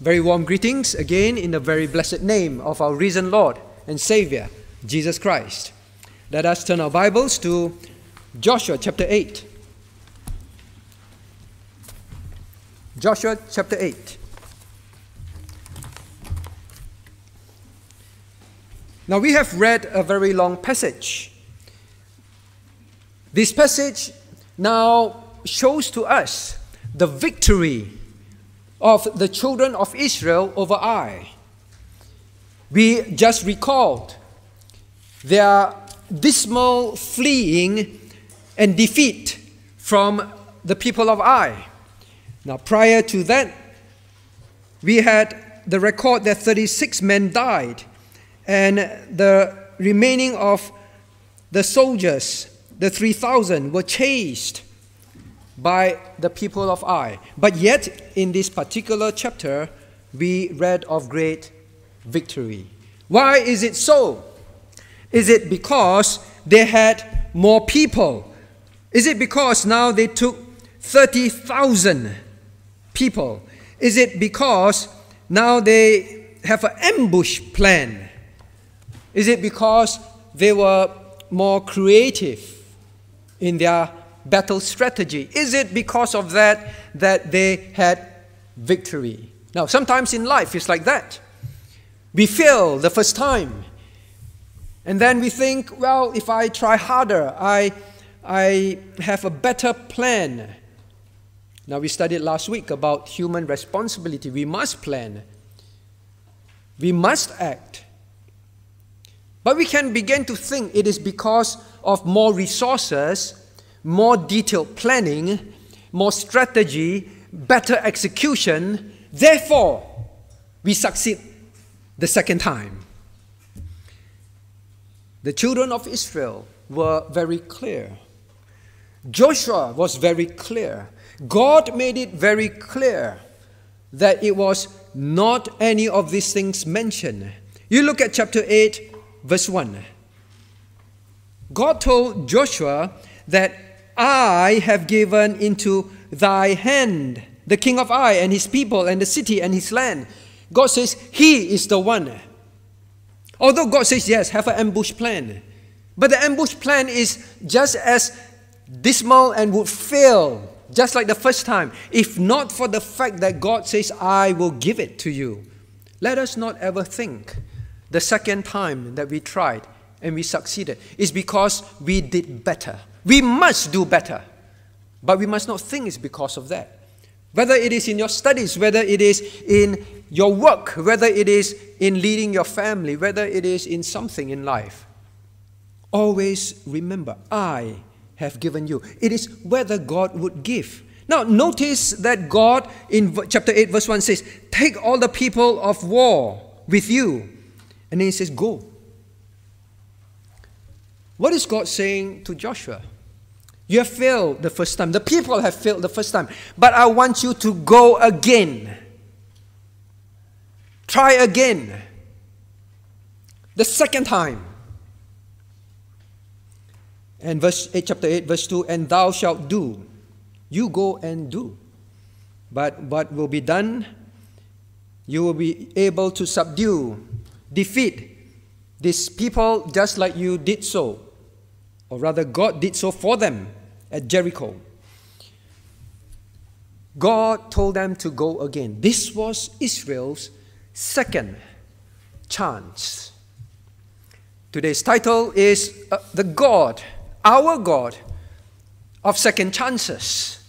Very warm greetings again in the very blessed name of our risen Lord and Savior, Jesus Christ. Let us turn our Bibles to Joshua chapter 8. Joshua chapter 8. Now, we have read a very long passage. This passage now shows to us the victory of the children of Israel over Ai. We just recalled their dismal fleeing and defeat from the people of Ai. Now, prior to that, we had the record that 36 men died, and the remaining of the soldiers, the 3,000, were chased by the people of Ai. But yet, in this particular chapter, we read of great victory. Why is it so? Is it because they had more people? Is it because now they took 30,000 people? Is it because now they have an ambush plan? Is it because they were more creative in their battle strategy? Is it because of that that they had victory? Now, sometimes in life it's like that. We fail the first time. And then we think, well, if I try harder, I, I have a better plan. Now, we studied last week about human responsibility. We must plan, we must act. But we can begin to think it is because of more resources more detailed planning, more strategy, better execution. Therefore, we succeed the second time. The children of Israel were very clear. Joshua was very clear. God made it very clear that it was not any of these things mentioned. You look at chapter 8, verse 1. God told Joshua that I have given into thy hand the king of Ai and his people and the city and his land. God says he is the one. Although God says, yes, have an ambush plan. But the ambush plan is just as dismal and would fail, just like the first time, if not for the fact that God says, I will give it to you. Let us not ever think the second time that we tried and we succeeded is because we did better. We must do better. But we must not think it's because of that. Whether it is in your studies, whether it is in your work, whether it is in leading your family, whether it is in something in life, always remember, I have given you. It is whether God would give. Now, notice that God in chapter 8, verse 1 says, Take all the people of war with you. And then he says, Go. What is God saying to Joshua? You have failed the first time. The people have failed the first time. But I want you to go again. Try again. The second time. And verse 8, chapter 8, verse 2 And thou shalt do. You go and do. But what will be done? You will be able to subdue, defeat these people just like you did so. Or rather, God did so for them at Jericho. God told them to go again. This was Israel's second chance. Today's title is uh, The God, our God of second chances.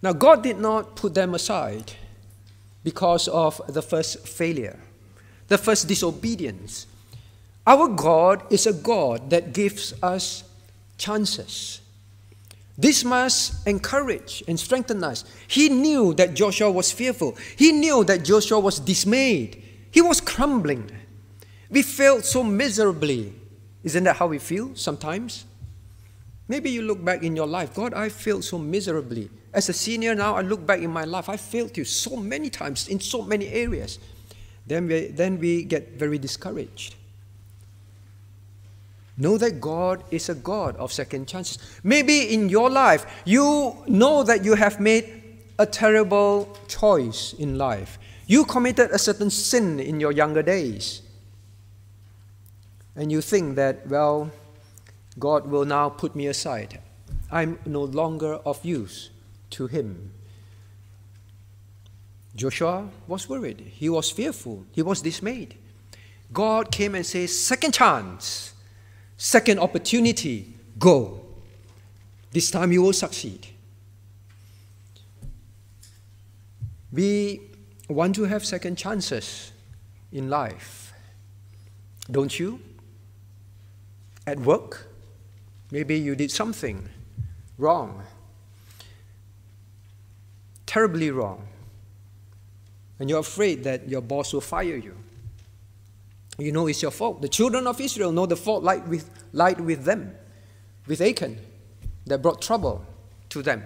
Now, God did not put them aside because of the first failure, the first disobedience. Our God is a God that gives us chances. This must encourage and strengthen us. He knew that Joshua was fearful. He knew that Joshua was dismayed. He was crumbling. We failed so miserably. Isn't that how we feel sometimes? Maybe you look back in your life, God, I failed so miserably. As a senior now, I look back in my life, I failed you so many times in so many areas. Then we, then we get very discouraged. Know that God is a God of second chances. Maybe in your life, you know that you have made a terrible choice in life. You committed a certain sin in your younger days. And you think that, well, God will now put me aside. I'm no longer of use to Him. Joshua was worried. He was fearful. He was dismayed. God came and said, Second chance, second opportunity, go. This time you will succeed. We want to have second chances in life. Don't you? At work, maybe you did something wrong, terribly wrong, and you're afraid that your boss will fire you. You know it's your fault. The children of Israel know the fault lied with, lied with them, with Achan, that brought trouble to them.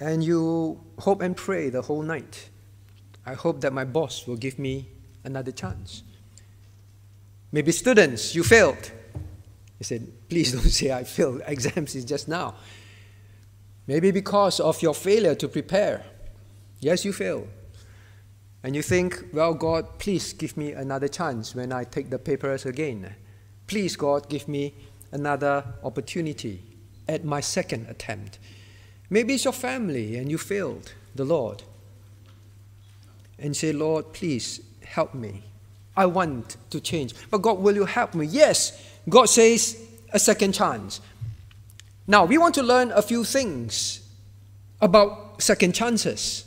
And you hope and pray the whole night. I hope that my boss will give me another chance. Maybe students, you failed. He said, please don't say I failed. Exams is just now. Maybe because of your failure to prepare. Yes, you failed. And you think, well, God, please give me another chance when I take the papers again. Please, God, give me another opportunity at my second attempt. Maybe it's your family and you failed the Lord. And say, Lord, please help me. I want to change. But God, will you help me? Yes, God says a second chance. Now, we want to learn a few things about second chances.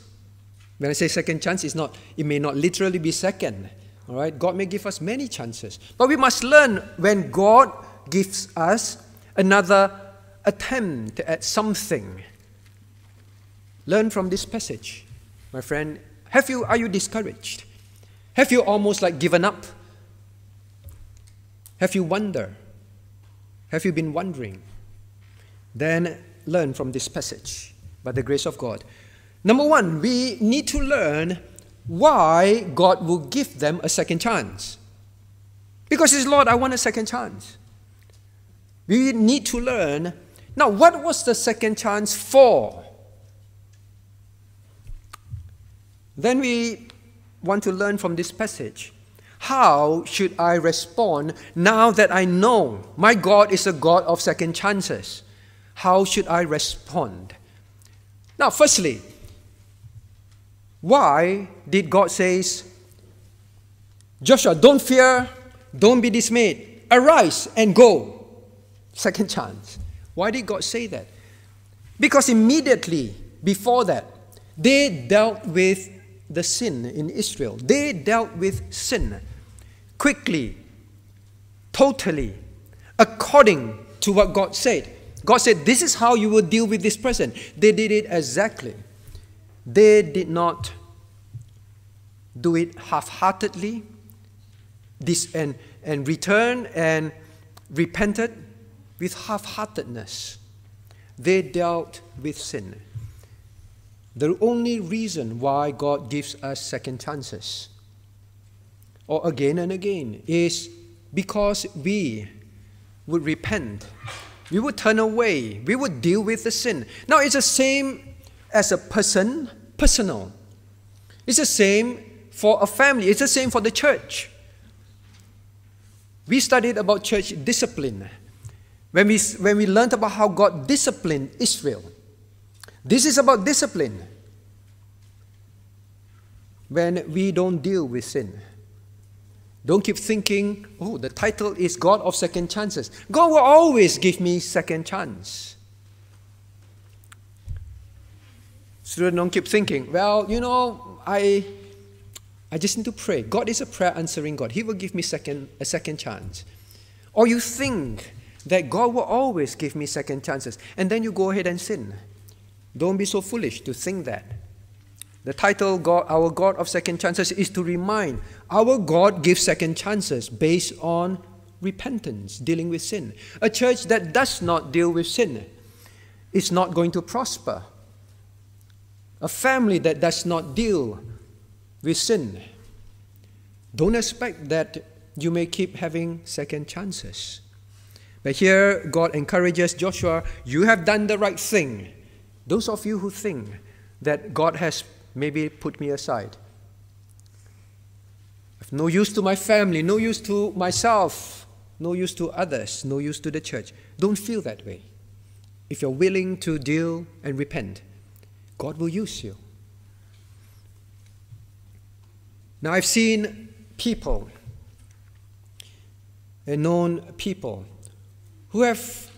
When I say second chance, it's not, it may not literally be second. All right? God may give us many chances. But we must learn when God gives us another attempt at something. Learn from this passage. My friend, have you, are you discouraged? Have you almost like given up? Have you wondered? Have you been wondering? Then learn from this passage by the grace of God. Number one, we need to learn why God will give them a second chance. Because it's Lord, I want a second chance. We need to learn. Now, what was the second chance for? Then we want to learn from this passage. How should I respond now that I know my God is a God of second chances? How should I respond? Now, firstly, why did God say, Joshua, don't fear, don't be dismayed, arise and go? Second chance. Why did God say that? Because immediately before that, they dealt with the sin in Israel. They dealt with sin quickly, totally, according to what God said. God said, This is how you will deal with this person. They did it exactly. They did not do it half heartedly this, and, and return and repented with half heartedness. They dealt with sin. The only reason why God gives us second chances, or again and again, is because we would repent. We would turn away. We would deal with the sin. Now, it's the same as a person, personal. It's the same for a family. It's the same for the church. We studied about church discipline when we, when we learned about how God disciplined Israel. This is about discipline. When we don't deal with sin, don't keep thinking, oh, the title is God of second chances. God will always give me second chance. Students don't keep thinking, well, you know, I, I just need to pray. God is a prayer answering God. He will give me second, a second chance. Or you think that God will always give me second chances, and then you go ahead and sin. Don't be so foolish to think that. The title, God, Our God of Second Chances, is to remind our God gives second chances based on repentance, dealing with sin. A church that does not deal with sin is not going to prosper. A family that does not deal with sin, don't expect that you may keep having second chances. But here, God encourages Joshua, You have done the right thing Those of you who think that God has maybe put me aside, no use to my family, no use to myself, no use to others, no use to the church. Don't feel that way. If you're willing to deal and repent, God will use you. Now, I've seen people and known people who have,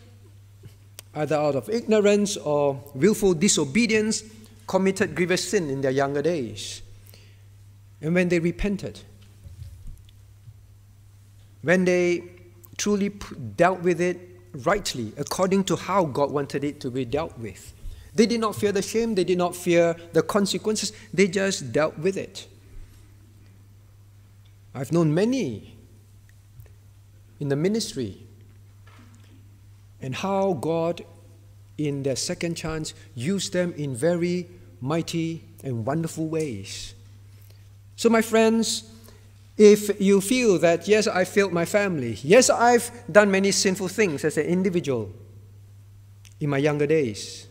either out of ignorance or willful disobedience, committed grievous sin in their younger days. And when they repented, when they truly dealt with it rightly, according to how God wanted it to be dealt with, they did not fear the shame, they did not fear the consequences, they just dealt with it. I've known many in the ministry and how God, in their second chance, used them in very mighty and wonderful ways. So, my friends, if you feel that, yes, I failed my family, yes, I've done many sinful things as an individual in my younger days,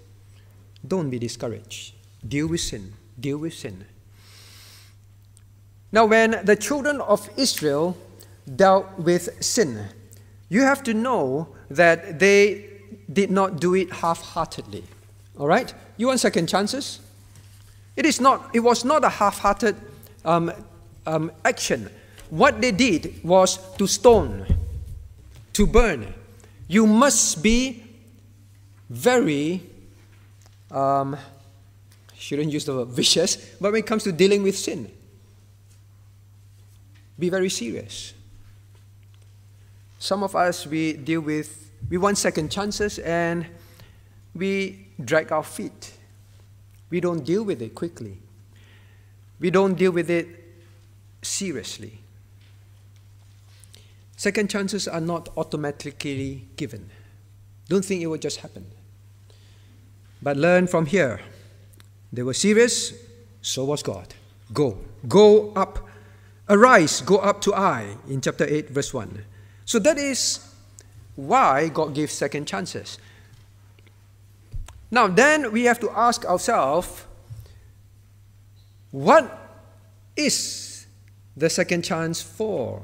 don't be discouraged. Deal with sin. Deal with sin. Now, when the children of Israel dealt with sin, you have to know that they did not do it half heartedly. All right? You want second chances? It, is not, it was not a half hearted um, um, action. What they did was to stone, to burn. You must be very um, shouldn't use the word vicious, but when it comes to dealing with sin, be very serious. Some of us, we deal with, we want second chances and we drag our feet. We don't deal with it quickly. We don't deal with it seriously. Second chances are not automatically given. Don't think it will just happen. But learn from here. They were serious, so was God. Go. Go up. Arise, go up to Ai, in chapter 8, verse 1. So that is why God gives second chances. Now, then we have to ask ourselves what is the second chance for?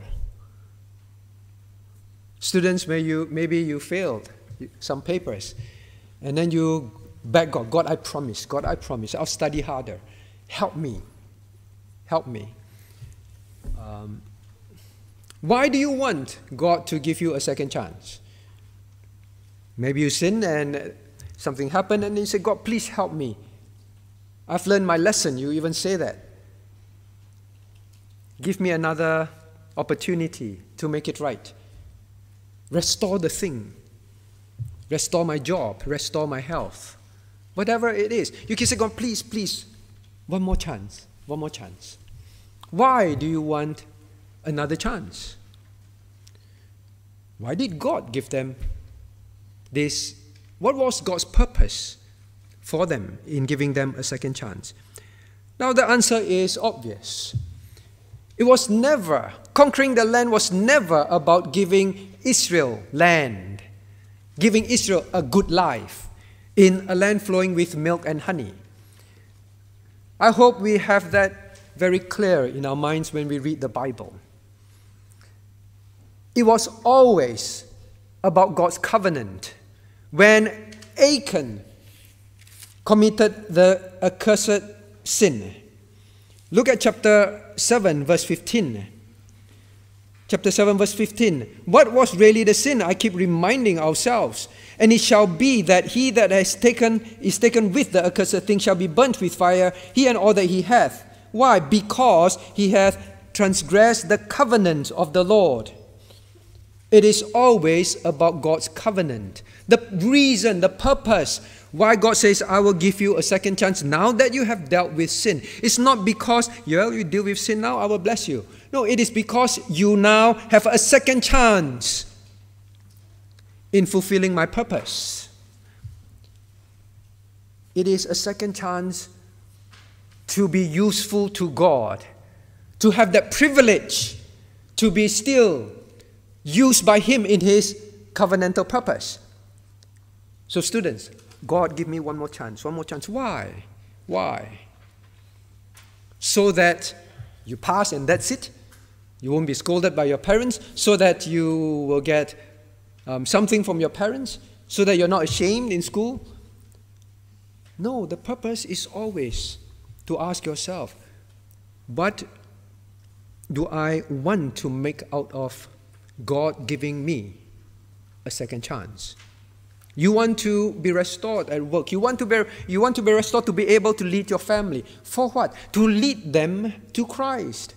Students, may you, maybe you failed some papers, and then you beg God, God, I promise, God, I promise, I'll study harder. Help me. Help me. Um, why do you want God to give you a second chance? Maybe you sin and something happened, and you say, God, please help me. I've learned my lesson. You even say that. Give me another opportunity to make it right. Restore the thing. Restore my job. Restore my health. Whatever it is. You can say, God, please, please, one more chance. One more chance. Why do you want another chance? Why did God give them this? What was God's purpose for them in giving them a second chance? Now, the answer is obvious. It was never, conquering the land was never about giving Israel land, giving Israel a good life in a land flowing with milk and honey. I hope we have that very clear in our minds when we read the Bible. It was always about God's covenant. When Achan committed the accursed sin, look at chapter 7, verse 15. Chapter 7, verse 15. What was really the sin? I keep reminding ourselves. And it shall be that he that has taken is taken with the accursed thing shall be burnt with fire, he and all that he hath. Why? Because he hath transgressed the covenant of the Lord. It is always about God's covenant. The reason, the purpose why God says, I will give you a second chance now that you have dealt with sin. It's not because, yeah, you deal with sin now, I will bless you. No, it is because you now have a second chance in fulfilling my purpose. It is a second chance to be useful to God, to have that privilege to be still used by Him in His covenantal purpose. So, students, God, give me one more chance, one more chance. Why? Why? So that you pass and that's it. You won't be scolded by your parents, so that you will get um, something from your parents, so that you're not ashamed in school. No, the purpose is always to ask yourself, what do I want to make out of God giving me a second chance? You want to be restored at work. You want to be, you want to be restored to be able to lead your family. For what? To lead them to Christ.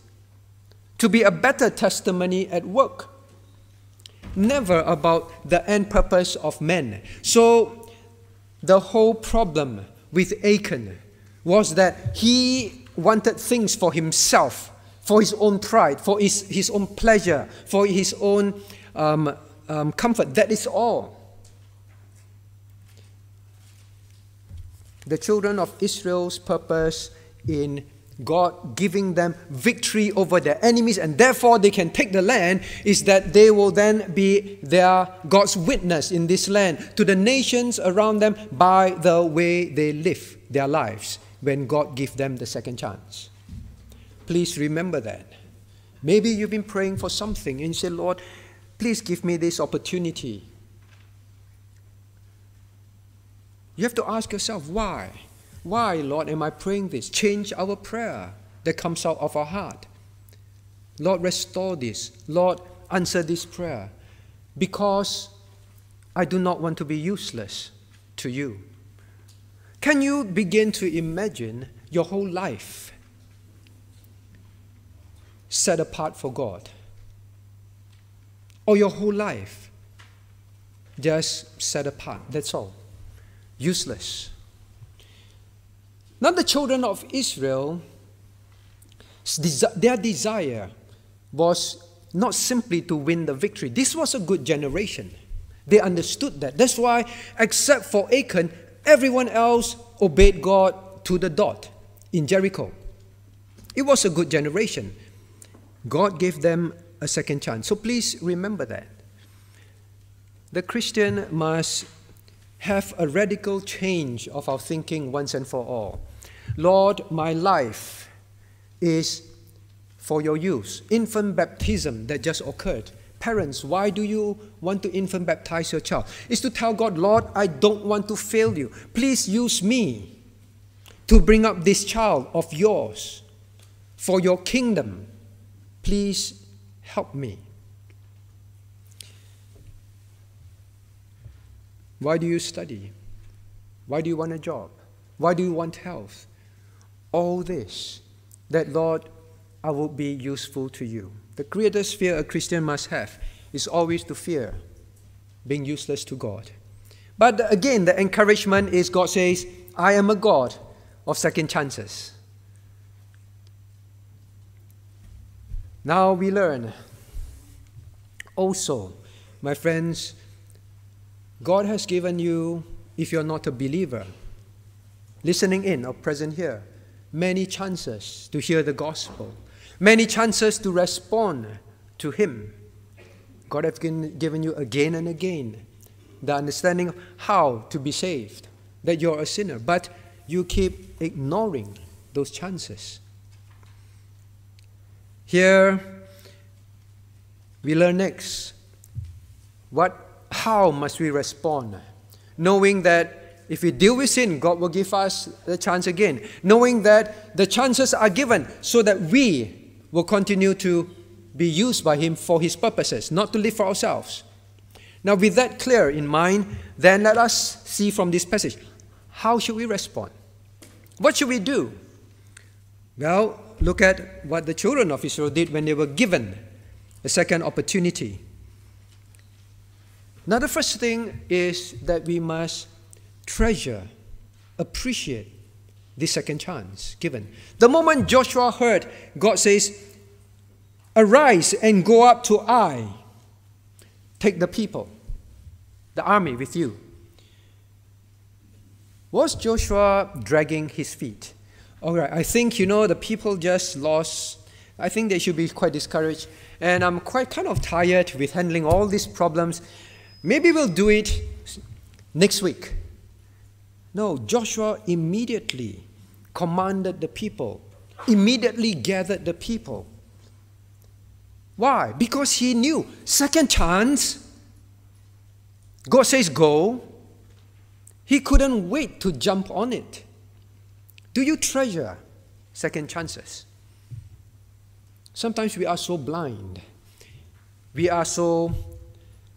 To be a better testimony at work. Never about the end purpose of men. So, the whole problem with Achan was that he wanted things for himself, for his own pride, for his, his own pleasure, for his own um, um, comfort. That is all. the children of Israel's purpose in God giving them victory over their enemies and therefore they can take the land is that they will then be their God's witness in this land to the nations around them by the way they live their lives when God gives them the second chance. Please remember that. Maybe you've been praying for something and you say, Lord, please give me this opportunity. You have to ask yourself, why? Why, Lord, am I praying this? Change our prayer that comes out of our heart. Lord, restore this. Lord, answer this prayer. Because I do not want to be useless to you. Can you begin to imagine your whole life set apart for God? Or your whole life just set apart? That's all useless. Now, the children of Israel, their desire was not simply to win the victory. This was a good generation. They understood that. That's why, except for Achan, everyone else obeyed God to the dot in Jericho. It was a good generation. God gave them a second chance. So please remember that. The Christian must have a radical change of our thinking once and for all. Lord, my life is for your use. Infant baptism that just occurred. Parents, why do you want to infant baptize your child? Is to tell God, Lord, I don't want to fail you. Please use me to bring up this child of yours for your kingdom. Please help me. Why do you study? Why do you want a job? Why do you want health? All this, that Lord, I will be useful to you. The greatest fear a Christian must have is always to fear being useless to God. But again, the encouragement is God says, I am a God of second chances. Now we learn also, my friends, God has given you, if you're not a believer, listening in or present here, many chances to hear the gospel, many chances to respond to Him. God has given you again and again the understanding of how to be saved, that you're a sinner, but you keep ignoring those chances. Here, we learn next what how must we respond? Knowing that if we deal with sin, God will give us the chance again. Knowing that the chances are given so that we will continue to be used by Him for His purposes, not to live for ourselves. Now, with that clear in mind, then let us see from this passage how should we respond? What should we do? Well, look at what the children of Israel did when they were given a second opportunity. Now, the first thing is that we must treasure, appreciate this second chance given. The moment Joshua heard, God says, Arise and go up to Ai. Take the people, the army with you. Was Joshua dragging his feet? All right, I think, you know, the people just lost. I think they should be quite discouraged. And I'm quite kind of tired with handling all these problems. Maybe we'll do it next week. No, Joshua immediately commanded the people, immediately gathered the people. Why? Because he knew, second chance, God says go. He couldn't wait to jump on it. Do you treasure second chances? Sometimes we are so blind. We are so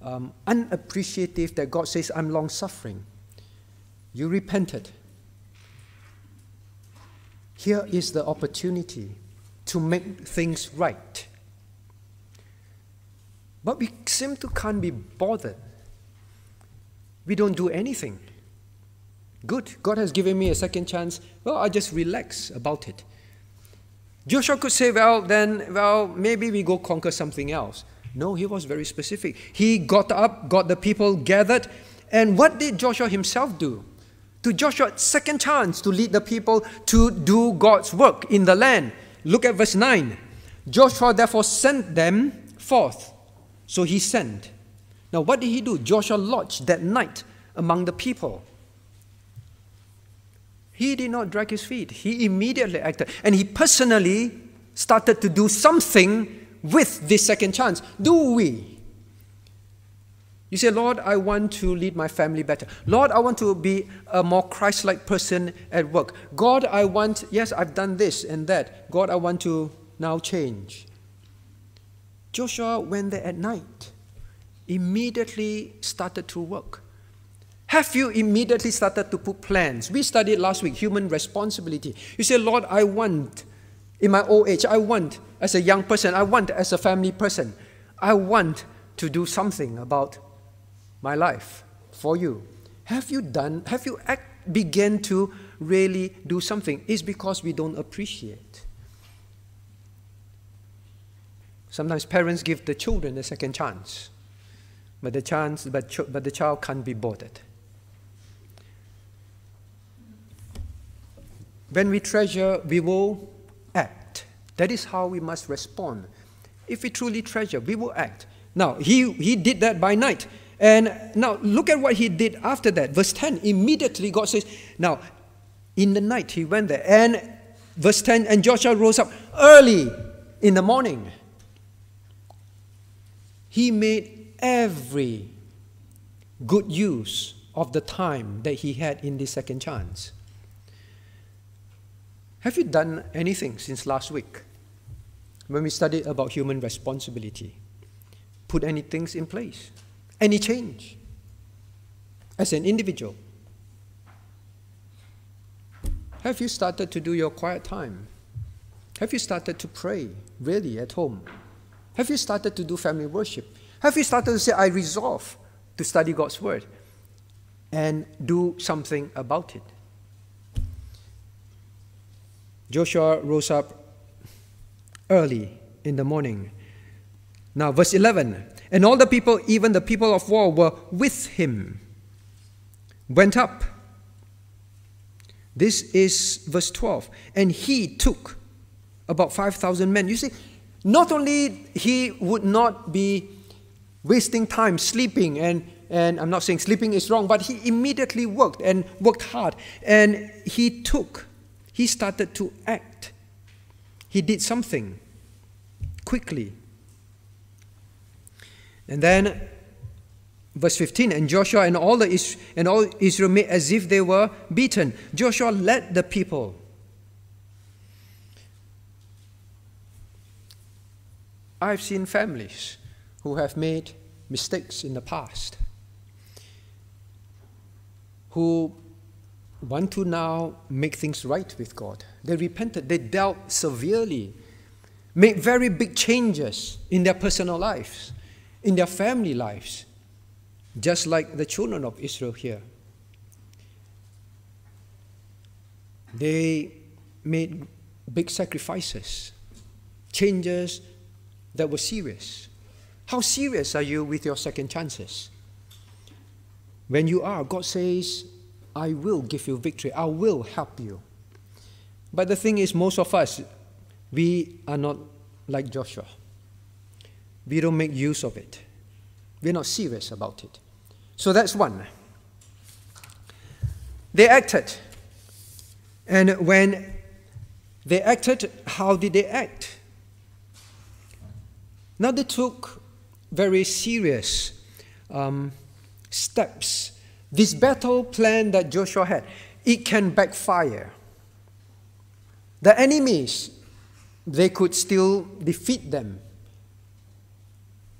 um, unappreciative that God says, I'm long suffering. You repented. Here is the opportunity to make things right. But we seem to can't be bothered. We don't do anything. Good. God has given me a second chance. Well, I just relax about it. Joshua could say, well, then, well, maybe we go conquer something else. No, he was very specific. He got up, got the people gathered, and what did Joshua himself do? To Joshua, second chance to lead the people to do God's work in the land. Look at verse 9. Joshua therefore sent them forth. So he sent. Now, what did he do? Joshua lodged that night among the people. He did not drag his feet. He immediately acted. And he personally started to do something with this second chance? Do we? You say, Lord, I want to lead my family better. Lord, I want to be a more Christ like person at work. God, I want, yes, I've done this and that. God, I want to now change. Joshua went there at night, immediately started to work. Have you immediately started to put plans? We studied last week human responsibility. You say, Lord, I want in my old age, I want, as a young person, I want, as a family person, I want to do something about my life for you. Have you done, have you act, to really do something? It's because we don't appreciate. Sometimes parents give the children a second chance, but the chance, but, but the child can't be bothered. When we treasure, we will act. That is how we must respond. If we truly treasure, we will act. Now, he, he did that by night. And now, look at what he did after that. Verse 10 immediately God says, Now, in the night he went there. And verse 10 and Joshua rose up early in the morning. He made every good use of the time that he had in this second chance. Have you done anything since last week when we studied about human responsibility? Put any things in place? Any change as an individual? Have you started to do your quiet time? Have you started to pray really at home? Have you started to do family worship? Have you started to say, I resolve to study God's Word and do something about it? Joshua rose up early in the morning. Now, verse 11 And all the people, even the people of war, were with him, went up. This is verse 12. And he took about 5,000 men. You see, not only he would not be wasting time sleeping and and I'm not saying sleeping is wrong, but he immediately worked and worked hard. And he took he started to act. He did something quickly. And then verse 15 and Joshua and all the Is- and all Israel made as if they were beaten. Joshua led the people. I've seen families who have made mistakes in the past, who want to now make things right with God. They repented, they dealt severely, made very big changes in their personal lives, in their family lives, just like the children of Israel here. They made big sacrifices, changes that were serious. How serious are you with your second chances? When you are, God says, I will give you victory. I will help you. But the thing is, most of us, we are not like Joshua. We don't make use of it. We're not serious about it. So that's one. They acted. And when they acted, how did they act? Now they took very serious um, steps. This battle plan that Joshua had, it can backfire. The enemies, they could still defeat them.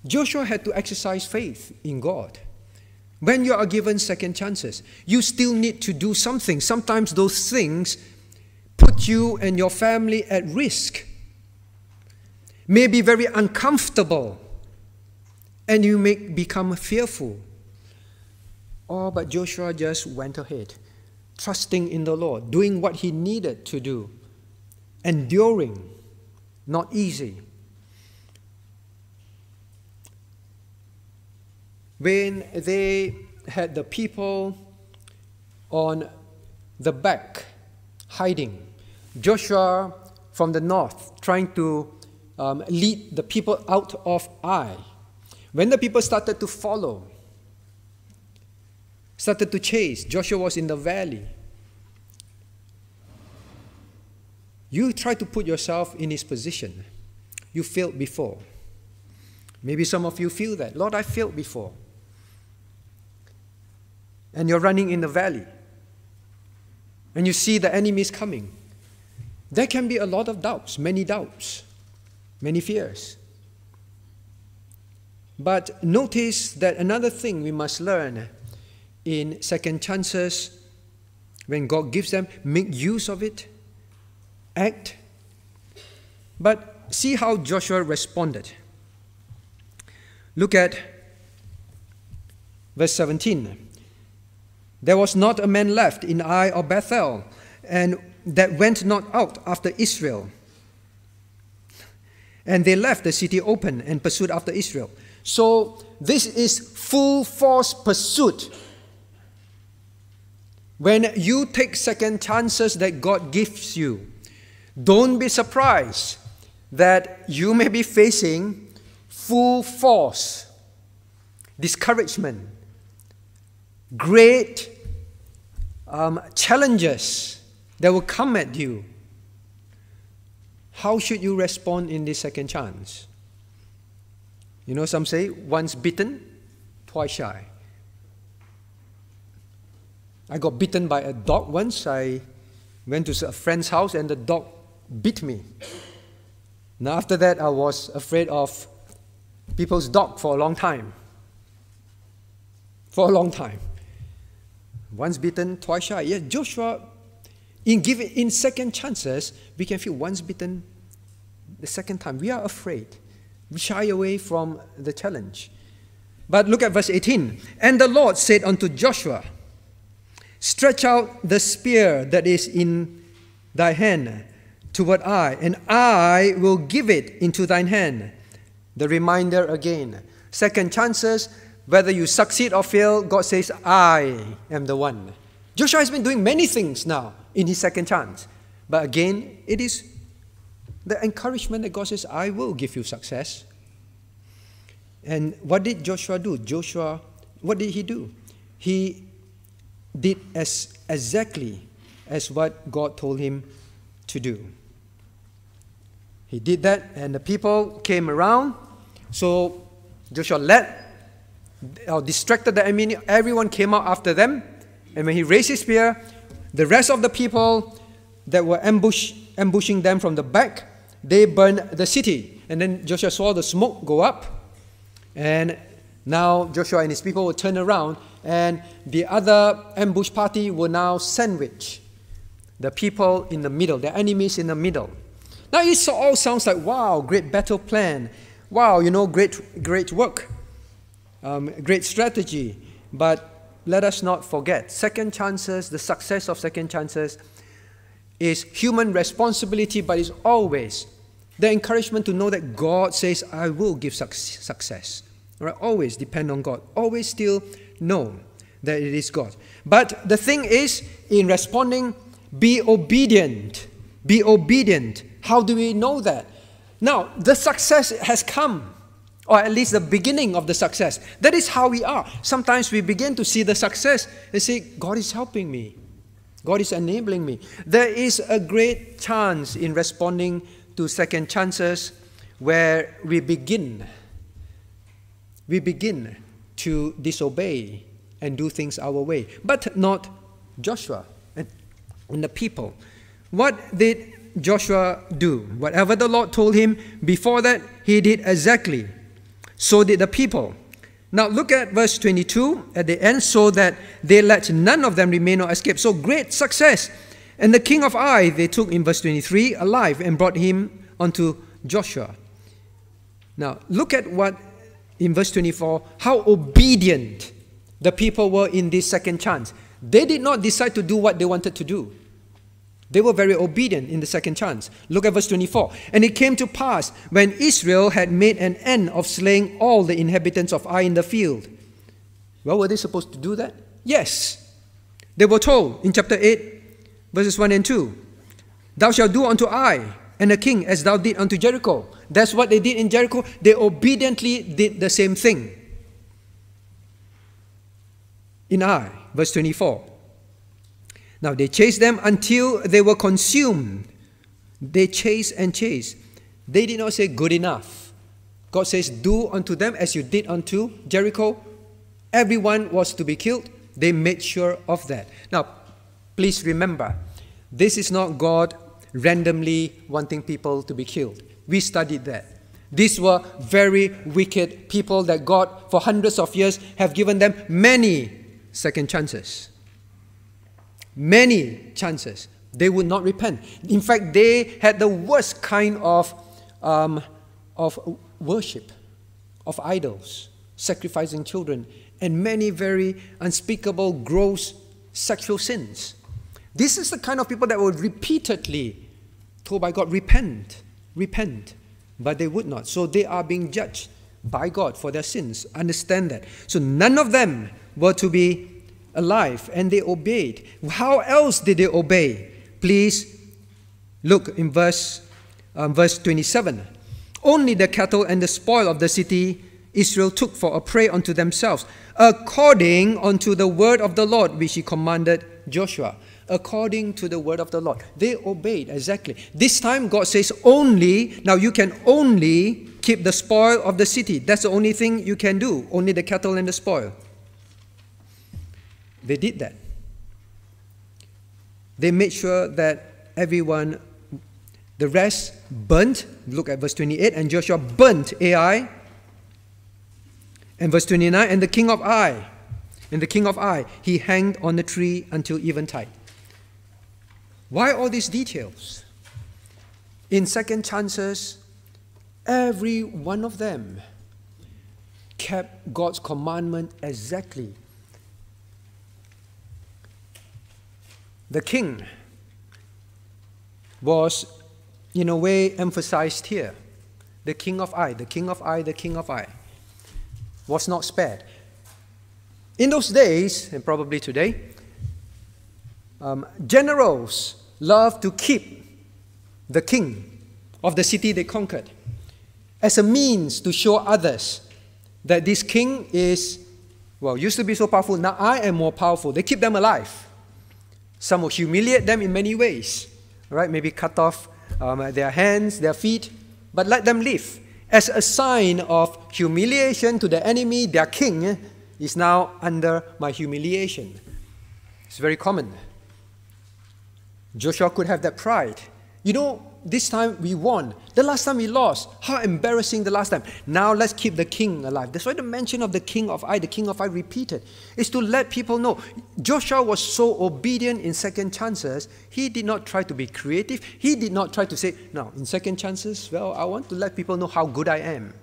Joshua had to exercise faith in God. When you are given second chances, you still need to do something. Sometimes those things put you and your family at risk, may be very uncomfortable, and you may become fearful. Oh, but Joshua just went ahead, trusting in the Lord, doing what he needed to do, enduring, not easy. When they had the people on the back hiding, Joshua from the north trying to um, lead the people out of Ai. When the people started to follow, started to chase, Joshua was in the valley. You try to put yourself in his position. You failed before. Maybe some of you feel that. Lord, I failed before. And you're running in the valley. And you see the enemy is coming. There can be a lot of doubts, many doubts, many fears. But notice that another thing we must learn in second chances, when God gives them, make use of it, act. But see how Joshua responded. Look at verse 17. There was not a man left in Ai or Bethel, and that went not out after Israel. And they left the city open and pursued after Israel. So this is full force pursuit. When you take second chances that God gives you, don't be surprised that you may be facing full force, discouragement, great um, challenges that will come at you, how should you respond in this second chance? You know, some say once bitten, twice shy. I got bitten by a dog once. I went to a friend's house and the dog bit me. Now, after that, I was afraid of people's dog for a long time. For a long time. Once bitten, twice shy. Yes, Joshua in giving in second chances, we can feel once bitten, the second time. We are afraid. We shy away from the challenge. But look at verse 18. And the Lord said unto Joshua, Stretch out the spear that is in thy hand toward Ai, and I will give it into thine hand. The reminder again. Second chances, whether you succeed or fail, God says, I am the one. Joshua has been doing many things now in his second chance. But again, it is the encouragement that God says, I will give you success. And what did Joshua do? Joshua, what did he do? He did as exactly as what God told him to do. He did that, and the people came around. So Joshua led or distracted the enemy. Everyone came out after them. And when he raised his spear, the rest of the people that were ambush, ambushing them from the back, they burned the city. And then Joshua saw the smoke go up. And now Joshua and his people will turn around, and the other ambush party will now sandwich the people in the middle, the enemies in the middle. Now it all sounds like wow, great battle plan. Wow, you know, great, great work, um, great strategy. But let us not forget second chances, the success of second chances is human responsibility, but it's always the encouragement to know that God says, I will give success. Always depend on God. Always still know that it is God. But the thing is, in responding, be obedient. Be obedient. How do we know that? Now, the success has come or at least the beginning of the success. That is how we are. Sometimes we begin to see the success and say, God is helping me. God is enabling me. There is a great chance in responding to second chances where we begin. We begin to disobey and do things our way, but not Joshua and, the people. What did Joshua do? Whatever the Lord told him before that, he did exactly. So did the people. Now look at verse 22 at the end, so that they let none of them remain or escape. So great success. And the king of Ai they took in verse 23 alive and brought him unto Joshua. Now look at what in verse 24 how obedient the people were in this second chance. They did not decide to do what they wanted to do. They were very obedient in the second chance. Look at verse 24. And it came to pass when Israel had made an end of slaying all the inhabitants of Ai in the field. Well, were they supposed to do that? Yes. They were told in chapter 8, verses 1 and 2 Thou shalt do unto Ai and the king as thou did unto Jericho. That's what they did in Jericho. They obediently did the same thing. In Ai, verse 24. Now they chased them until they were consumed. They chased and chased. They did not say good enough. God says, Do unto them as you did unto Jericho. Everyone was to be killed. They made sure of that. Now, please remember, this is not God randomly wanting people to be killed. We studied that. These were very wicked people that God, for hundreds of years, have given them many second chances many chances. They would not repent. In fact, they had the worst kind of, um, of worship, of idols, sacrificing children, and many very unspeakable, gross sexual sins. This is the kind of people that were repeatedly told by God, repent, repent, but they would not. So they are being judged by God for their sins. Understand that. So none of them were to be alive and they obeyed. How else did they obey? Please look in verse, um, verse 27. Only the cattle and the spoil of the city Israel took for a prey unto themselves, according unto the word of the Lord which he commanded Joshua. According to the word of the Lord. They obeyed exactly. This time God says only, now you can only keep the spoil of the city. That's the only thing you can do, only the cattle and the spoil. They did that. They made sure that everyone, the rest burnt. Look at verse 28. And Joshua burnt Ai. And verse 29. And the king of Ai, and the king of Ai, he hanged on the tree until eventide. Why all these details? In second chances, every one of them kept God's commandment exactly the king was, in a way, emphasized here. The king of Ai, the king of Ai, the king of Ai was not spared. In those days, and probably today, um, generals loved to keep the king of the city they conquered as a means to show others that this king is, well, used to be so powerful, now I am more powerful. They keep them alive. Some will humiliate them in many ways, right? Maybe cut off um, their hands, their feet, but let them live. As a sign of humiliation to the enemy, their king is now under my humiliation. It's very common. Joshua could have that pride. You know, this time we won. The last time we lost. How embarrassing the last time. Now let's keep the king alive. That's why the mention of the king of Ai, the king of Ai repeated, is to let people know. Joshua was so obedient in second chances, he did not try to be creative. He did not try to say, now, in second chances, well, I want to let people know how good I am.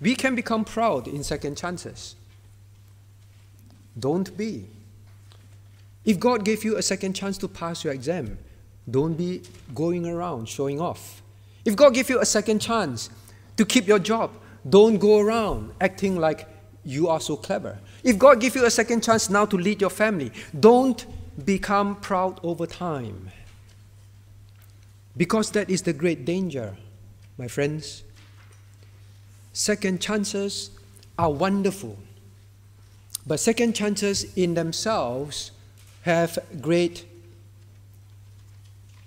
We can become proud in second chances. Don't be. If God gave you a second chance to pass your exam, don't be going around showing off. If God give you a second chance to keep your job, don't go around acting like you are so clever. If God give you a second chance now to lead your family, don't become proud over time. Because that is the great danger, my friends. Second chances are wonderful. But second chances in themselves have great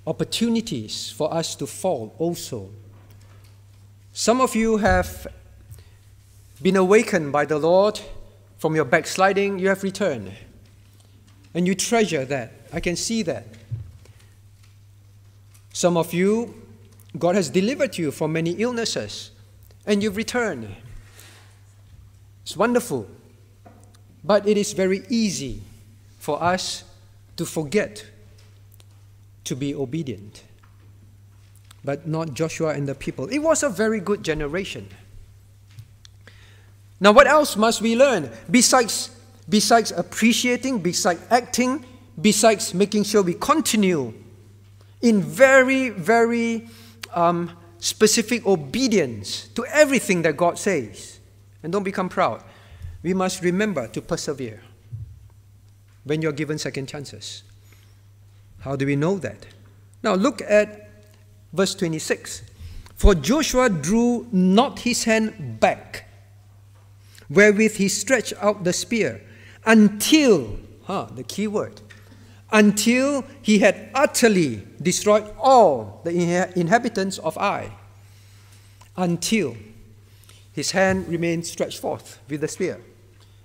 opportunities for us to fall also. Some of you have been awakened by the Lord from your backsliding, you have returned. And you treasure that. I can see that. Some of you, God has delivered you from many illnesses, and you've returned. It's wonderful. But it is very easy for us to forget to be obedient. But not Joshua and the people. It was a very good generation. Now, what else must we learn besides, besides appreciating, besides acting, besides making sure we continue in very, very um, specific obedience to everything that God says? And don't become proud. We must remember to persevere when you're given second chances. How do we know that? Now, look at verse 26. For Joshua drew not his hand back wherewith he stretched out the spear, until, huh, the key word, until he had utterly destroyed all the inhabitants of Ai. Until his hand remained stretched forth with the spear,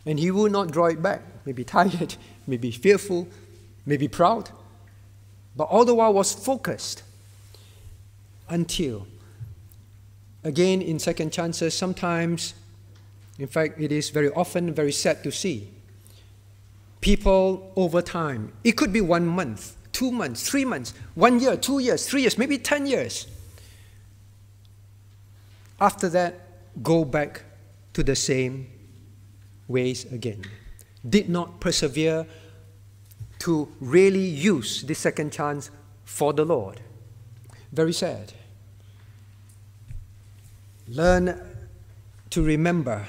and he would not draw it back. Maybe tired, maybe fearful, maybe proud, but all the while was focused until. Again, in second chances, sometimes in fact, it is very often very sad to see people over time. It could be one month, two months, three months, one year, two years, three years, maybe 10 years. After that, go back to the same ways again. Did not persevere to really use the second chance for the Lord. Very sad. Learn to remember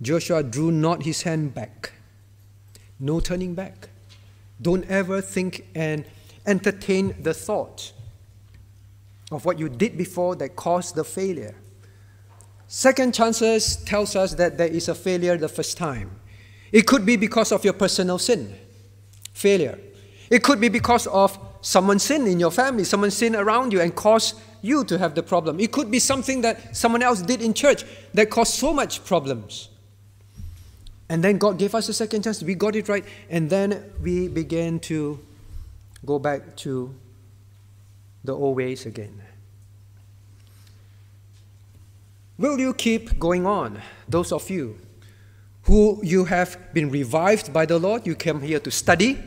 Joshua drew not his hand back. No turning back. Don't ever think and entertain the thought of what you did before that caused the failure. Second chances tells us that there is a failure the first time. It could be because of your personal sin, failure. It could be because of someone's sin in your family, someone's sin around you and caused you to have the problem. It could be something that someone else did in church that caused so much problems. And then God gave us a second chance. We got it right. And then we began to go back to the old ways again. Will you keep going on? Those of you who you have been revived by the Lord, you came here to study.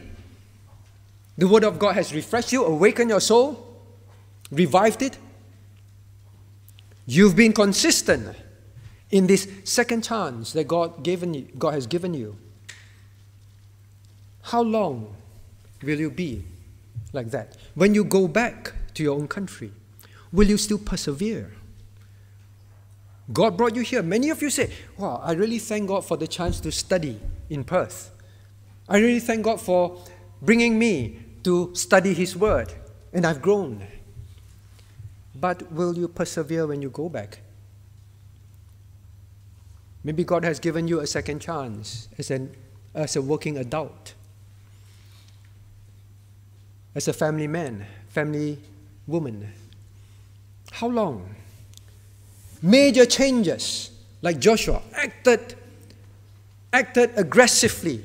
The Word of God has refreshed you, awakened your soul, revived it. You've been consistent in this second chance that God, given you, God has given you, how long will you be like that? When you go back to your own country, will you still persevere? God brought you here. Many of you say, Wow, I really thank God for the chance to study in Perth. I really thank God for bringing me to study His Word, and I've grown. But will you persevere when you go back? Maybe God has given you a second chance as, an, as a working adult, as a family man, family woman. How long? Major changes, like Joshua, acted, acted aggressively,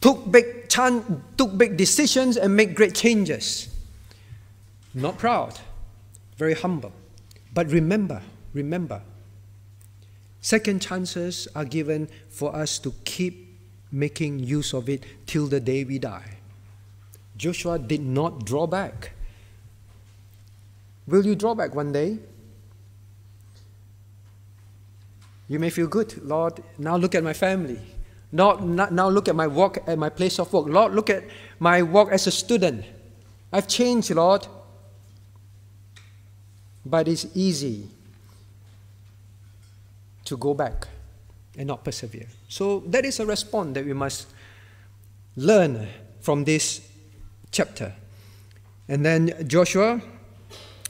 took big, chan- took big decisions and made great changes. Not proud, very humble. But remember, remember, Second chances are given for us to keep making use of it till the day we die. Joshua did not draw back. Will you draw back one day? You may feel good, Lord. Now look at my family. Not, now look at my work at my place of work. Lord, look at my work as a student. I've changed, Lord. But it's easy to go back and not persevere. So that is a response that we must learn from this chapter. And then Joshua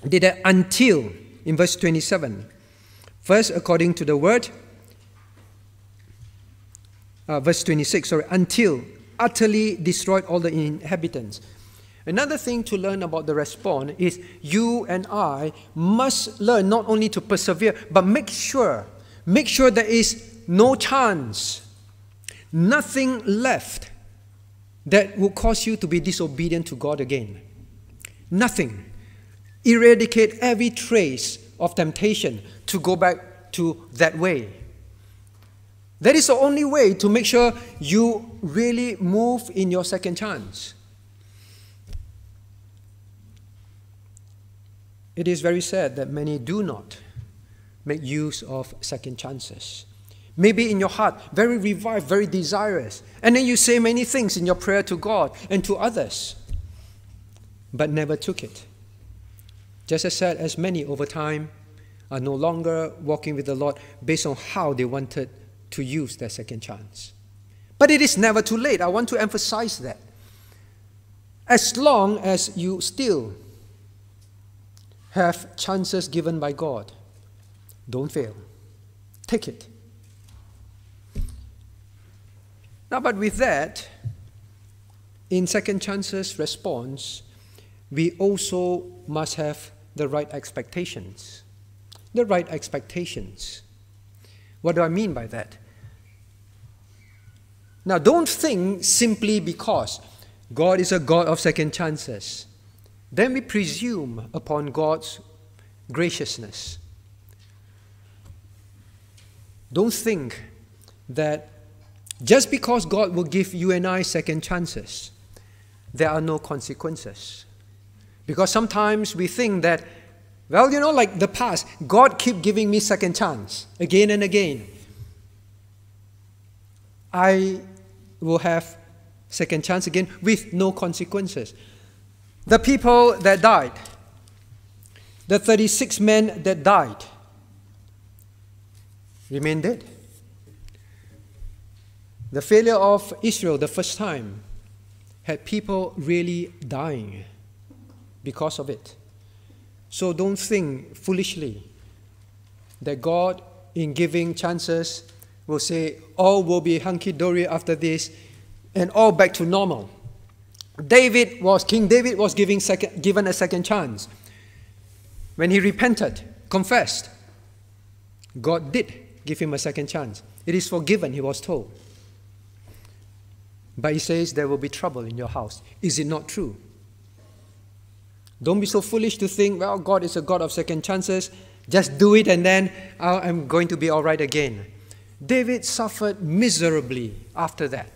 did that until, in verse 27. First, according to the word, uh, verse 26, sorry, until utterly destroyed all the inhabitants. Another thing to learn about the response is you and I must learn not only to persevere, but make sure, make sure there is no chance, nothing left that will cause you to be disobedient to God again. Nothing. Eradicate every trace of temptation to go back to that way. That is the only way to make sure you really move in your second chance. It is very sad that many do not make use of second chances. Maybe in your heart, very revived, very desirous, and then you say many things in your prayer to God and to others, but never took it. Just as sad as many over time are no longer walking with the Lord based on how they wanted to use their second chance. But it is never too late. I want to emphasize that. As long as you still have chances given by God, don't fail. Take it. Now, but with that, in second chances response, we also must have the right expectations. The right expectations. What do I mean by that? Now, don't think simply because God is a God of second chances. Then we presume upon God's graciousness. Don't think that just because God will give you and I second chances, there are no consequences. Because sometimes we think that well, you know, like the past, God keep giving me second chance again and again. I will have second chance again with no consequences. The people that died, the 36 men that died, remain dead. The failure of Israel the first time had people really dying because of it. So don't think foolishly that God, in giving chances, will say all will be hunky dory after this and all back to normal. David was, King David was giving second, given a second chance. When he repented, confessed, God did give him a second chance. It is forgiven, he was told. But he says there will be trouble in your house. Is it not true? Don't be so foolish to think, well, God is a God of second chances. Just do it and then I'm going to be all right again. David suffered miserably after that.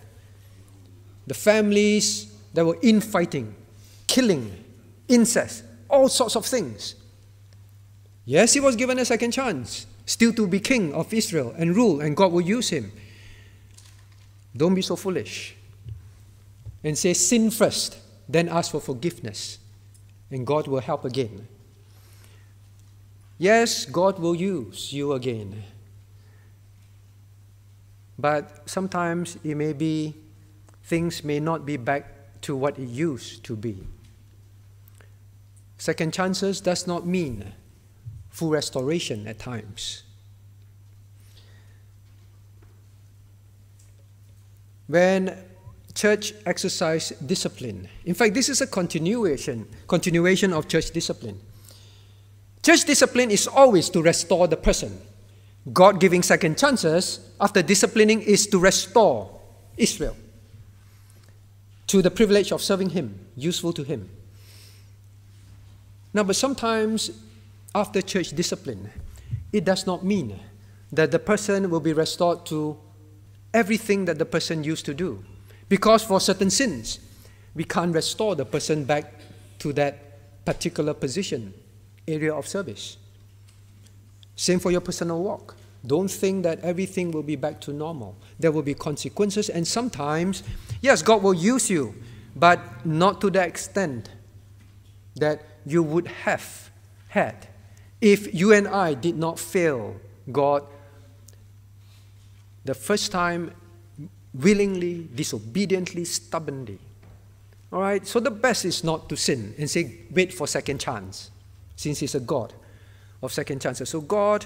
The families that were infighting, killing, incest, all sorts of things. Yes, he was given a second chance, still to be king of Israel and rule, and God will use him. Don't be so foolish. And say, sin first, then ask for forgiveness and God will help again. Yes, God will use you again. But sometimes it may be things may not be back to what it used to be. Second chances does not mean full restoration at times. When church exercise discipline. In fact, this is a continuation, continuation of church discipline. Church discipline is always to restore the person. God giving second chances after disciplining is to restore Israel to the privilege of serving Him, useful to Him. Now, but sometimes after church discipline, it does not mean that the person will be restored to everything that the person used to do. Because for certain sins, we can't restore the person back to that particular position, area of service. Same for your personal walk. Don't think that everything will be back to normal. There will be consequences, and sometimes, yes, God will use you, but not to the extent that you would have had if you and I did not fail God the first time willingly, disobediently, stubbornly. All right? So the best is not to sin and say, wait for second chance, since He's a God of second chances. So God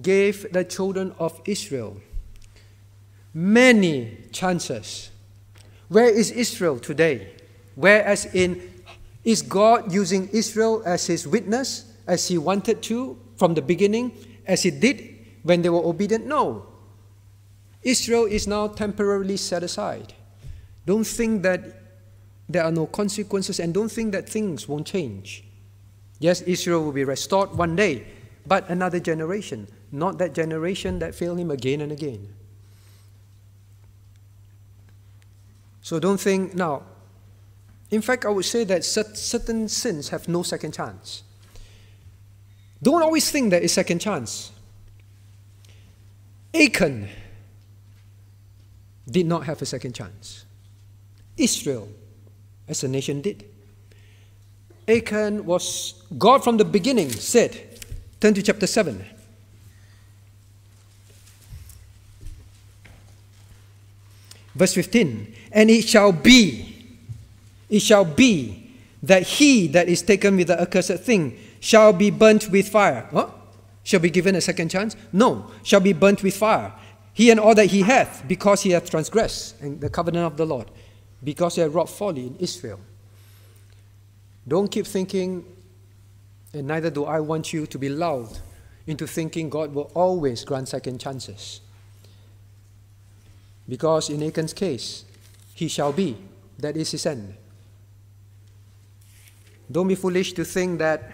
gave the children of Israel many chances Where is Israel today? Whereas in, is God using Israel as his witness, as he wanted to from the beginning, as he did when they were obedient? No. Israel is now temporarily set aside. Don't think that there are no consequences and don't think that things won't change. Yes, Israel will be restored one day, but another generation, not that generation that failed him again and again. So don't think, now, in fact, I would say that certain sins have no second chance. Don't always think there is second chance. Achan did not have a second chance. Israel, as a nation, did. Achan was, God from the beginning said, turn to chapter 7. Verse 15, and it shall be, it shall be that he that is taken with the accursed thing shall be burnt with fire. What? Shall be given a second chance? No, shall be burnt with fire. He and all that he hath, because he hath transgressed in the covenant of the Lord, because he hath wrought folly in Israel. Don't keep thinking, and neither do I want you to be lulled into thinking God will always grant second chances. Because in Achan's case, he shall be. That is his end. Don't be foolish to think that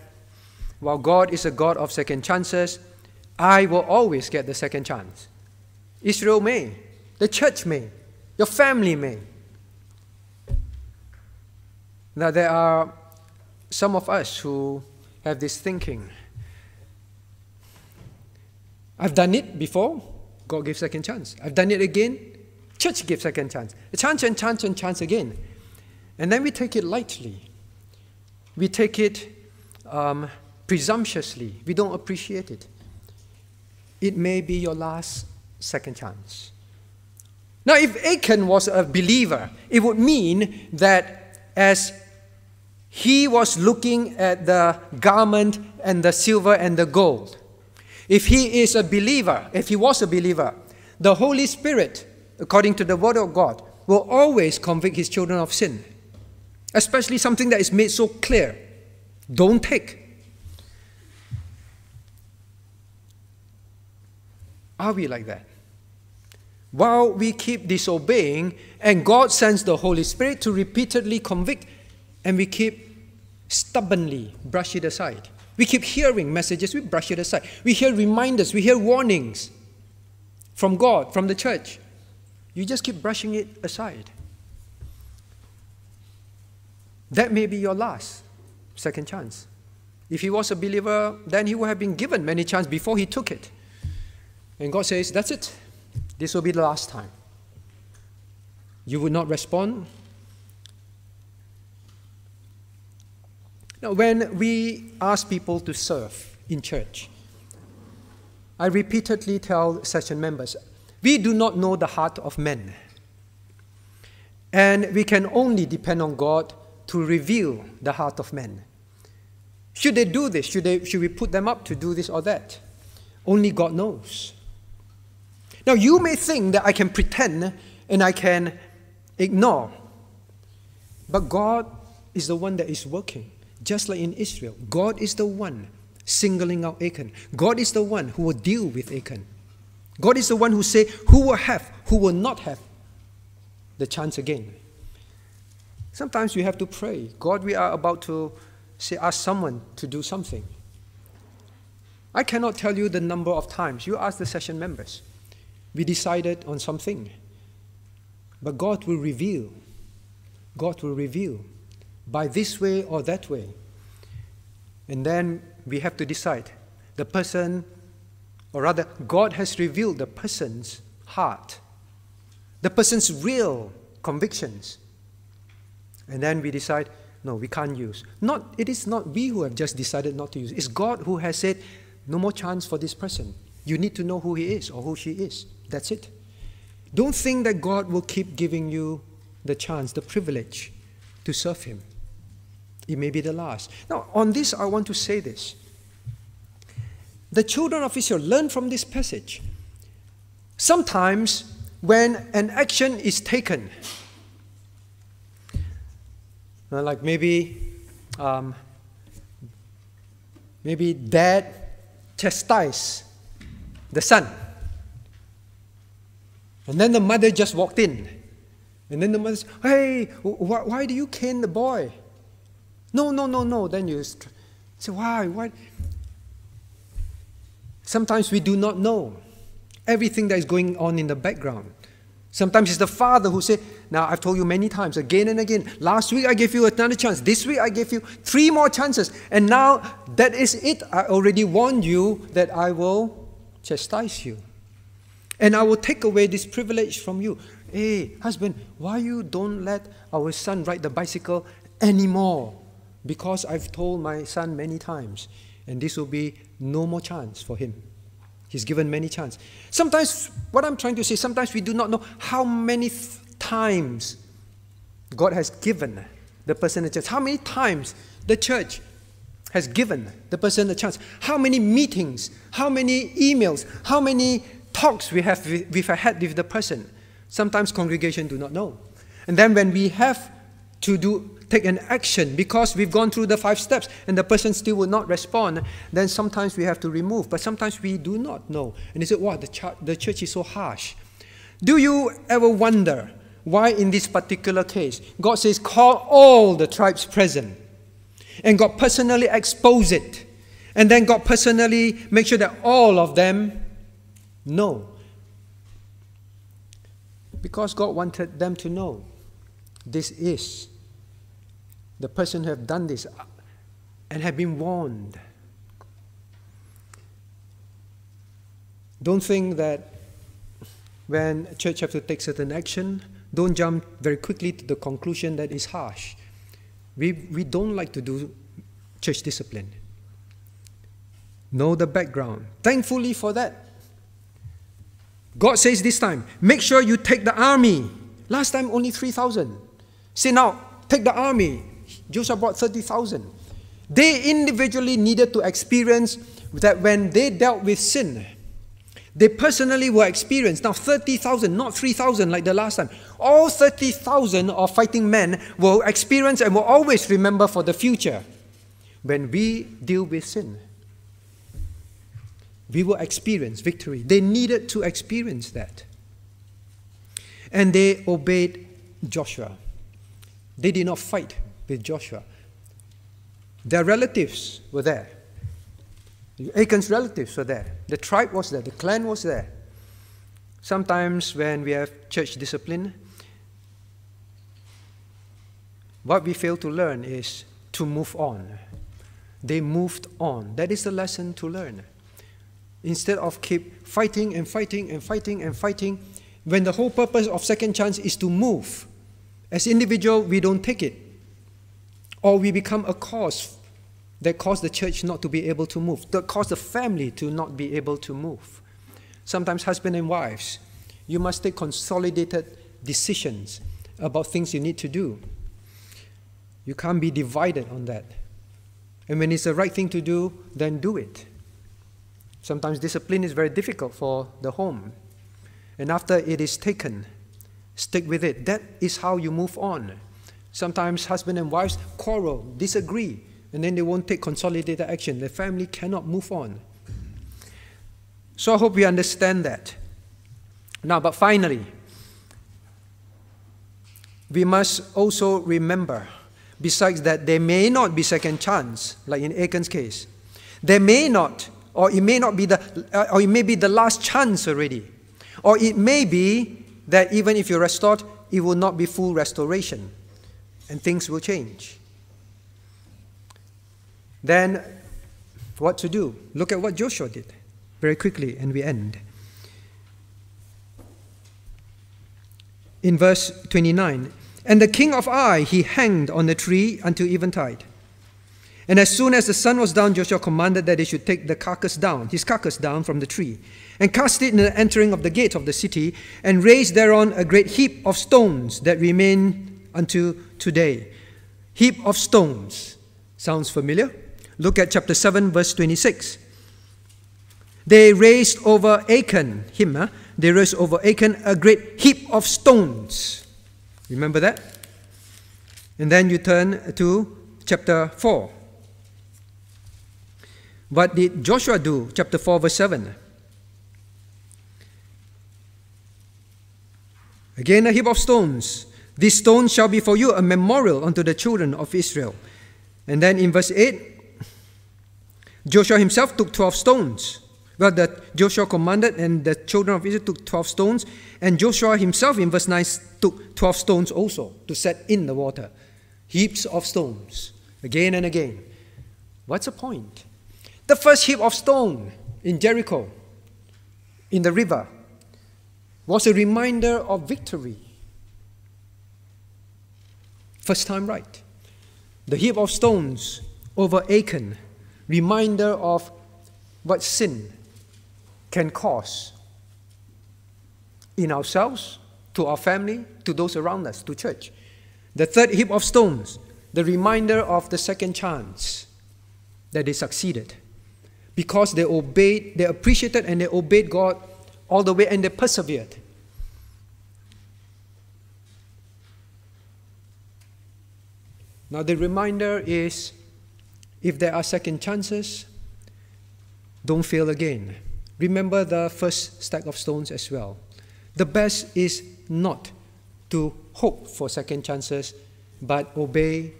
while God is a God of second chances, I will always get the second chance. Israel may, the church may, your family may. Now, there are some of us who have this thinking. I've done it before, God gives second chance. I've done it again, Church gives second chance. A chance and chance and chance again. And then we take it lightly. We take it um, presumptuously. We don't appreciate it. It may be your last second chance. Now, if Achan was a believer, it would mean that as he was looking at the garment and the silver and the gold, if he is a believer, if he was a believer, the Holy Spirit according to the Word of God, will always convict his children of sin, especially something that is made so clear. Don't take. Are we like that? While we keep disobeying, and God sends the Holy Spirit to repeatedly convict, and we keep stubbornly brush it aside. We keep hearing messages, we brush it aside. We hear reminders, we hear warnings from God, from the church. You just keep brushing it aside. That may be your last second chance. If he was a believer, then he would have been given many chances before he took it. And God says, That's it. This will be the last time. You would not respond. Now, when we ask people to serve in church, I repeatedly tell session members we do not know the heart of men. And we can only depend on God to reveal the heart of men. Should they do this? Should, they, should we put them up to do this or that? Only God knows. Now, you may think that I can pretend and I can ignore, but God is the one that is working, just like in Israel. God is the one singling out Achan. God is the one who will deal with Achan. God is the one who say who will have, who will not have the chance again. Sometimes we have to pray. God, we are about to say, ask someone to do something. I cannot tell you the number of times. You ask the session members. We decided on something. But God will reveal. God will reveal by this way or that way. And then we have to decide. The person or rather, God has revealed the person's heart, the person's real convictions. And then we decide, no, we can't use. Not, it is not we who have just decided not to use. It's God who has said, no more chance for this person. You need to know who he is or who she is. That's it. Don't think that God will keep giving you the chance, the privilege to serve him. It may be the last. Now, on this, I want to say this. The children of Israel learn from this passage. Sometimes, when an action is taken, Uh, like maybe, um, maybe dad chastise the son. And then the mother just walked in. And then the mother said, Hey, wh- why do you cane the boy? No, no, no, no. Then you say, Why? Why? Sometimes we do not know everything that is going on in the background. Sometimes it's the father who said, Now I've told you many times, again and again. Last week I gave you another chance. This week I gave you three more chances. And now that is it. I already warned you that I will chastise you. And I will take away this privilege from you. Hey, husband, why you don't let our son ride the bicycle anymore? Because I've told my son many times, and this will be no more chance for him. He's given many chances. Sometimes, what I'm trying to say, sometimes we do not know how many times God has given the person a chance. How many times the church has given the person a chance. How many meetings, how many emails, how many talks we have we've had with the person. Sometimes congregation do not know. And then when we have to do take an action because we've gone through the five steps and the person still will not respond, then sometimes we have to remove. But sometimes we do not know. And they say, wow, the, ch- the church is so harsh. Do you ever wonder why in this particular case God says, call all the tribes present? And God personally expose it. And then God personally make sure that all of them know. Because God wanted them to know this is the person who have done this uh, and have been warned. Don't think that when a church have to take certain action, don't jump very quickly to the conclusion that is harsh. We, we don't like to do church discipline. Know the background. Thankfully for that. God says this time, make sure you take the army. Last time only 3,000. Say now, take the army. Joshua brought 30,000. They individually needed to experience that when they dealt with sin, they personally were experienced. Now, 30,000, not 3,000 like the last time. All 30,000 of fighting men will experience and will always remember for the future when we deal with sin. We will experience victory. They needed to experience that. And they obeyed Joshua. They did not fight with Joshua. Their relatives were there. Achan's relatives were there. The tribe was there. The clan was there. Sometimes when we have church discipline, what we fail to learn is to move on. They moved on. That is the lesson to learn. Instead of keep fighting and fighting and fighting and fighting, when the whole purpose of second chance is to move. As individual, we don't take it. Or we become a cause that cause the church not to be able to move, that cause the family to not be able to move. Sometimes husband and wives, you must take consolidated decisions about things you need to do. You can't be divided on that. And when it's the right thing to do, then do it. Sometimes discipline is very difficult for the home. And after it is taken, stick with it. That is how you move on. Sometimes husband and wives quarrel, disagree, and then they won't take consolidated action. The family cannot move on. So I hope we understand that. Now, but finally, we must also remember, besides that, there may not be second chance, like in Achan's case. There may not, or it may not be the, uh, or it may be the last chance already. Or it may be that even if you're restored, it will not be full restoration, and things will change. Then, what to do? Look at what Joshua did very quickly, and we end. In verse 29, and the king of Ai he hanged on the tree until eventide. And as soon as the sun was down, Joshua commanded that they should take the carcass down, his carcass down from the tree, and cast it in the entering of the gate of the city, and raise thereon a great heap of stones that remain unto today. Heap of stones. Sounds familiar? Look at chapter 7, verse 26. They raised over Achan, him, huh? they raised over Achan a great heap of stones. Remember that? And then you turn to chapter 4. What did Joshua do? Chapter 4, verse 7. Again, a heap of stones. These stones shall be for you a memorial unto the children of Israel. And then in verse 8, Joshua himself took 12 stones. Well, that Joshua commanded, and the children of Israel took 12 stones. And Joshua himself, in verse 9, took 12 stones also to set in the water. Heaps of stones, again and again. What's the point? The first heap of stone in Jericho, in the river, was a reminder of victory. First time right. The heap of stones over Achan, reminder of what sin can cause in ourselves, to our family, to those around us, to church. The third heap of stones, the reminder of the second chance that they succeeded because they obeyed, they appreciated and they obeyed God all the way and they persevered. Now, the reminder is if there are second chances, don't fail again. Remember the first stack of stones as well. The best is not to hope for second chances, but obey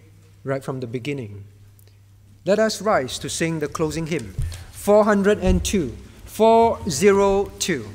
right from the beginning. Let us rise to sing the closing hymn 402. 402.